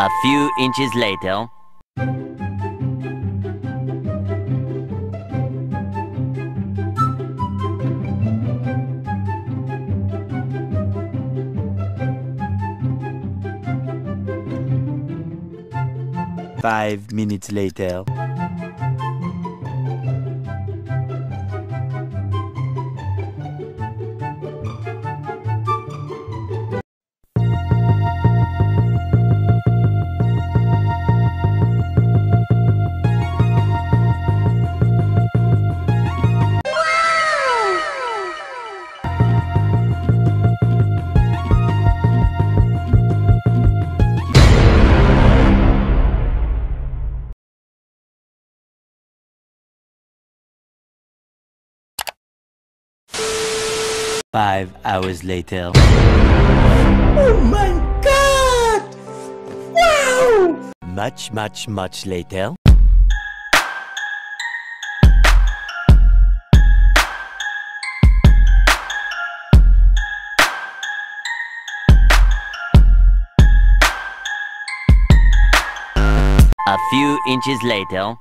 A few inches later. Five minutes later. Five hours later. Oh my god! Wow! Much, much, much later. A few inches later.